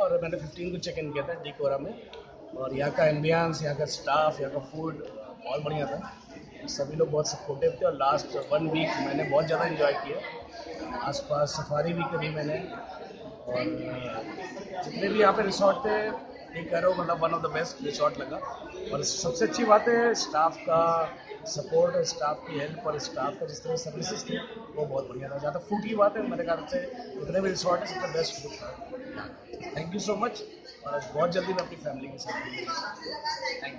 और मैंने फिफ्टीन को चेक इन किया था डी कोरा में। और यहाँ का एम्बियंस यहाँ का स्टाफ यहाँ का फ़ूड बहुत बढ़िया था। सभी लोग बहुत सपोर्टिव थे और लास्ट वन वीक मैंने बहुत ज़्यादा इन्जॉय किया। आसपास सफारी भी करी मैंने। और, जितने भी यहाँ पे रिसोर्ट थे ये कह रहा हूँ मतलब one of the best resort लगा। और सबसे अच्छी बात है स्टाफ का सपोर्ट और स्टाफ की हेल्प और स्टाफ का जिस तरह सर्विसेज़ थी वो बहुत बढ़िया था ज़्यादा फ़ूड की बात है, मेरे ख्याल से जितने भी रिसोर्ट है, सबसे बेस्ट फ़ूड था थैंक यू सो मच और बहुत जल्दी मैं अपनी फैमिली के साथ थैंक यू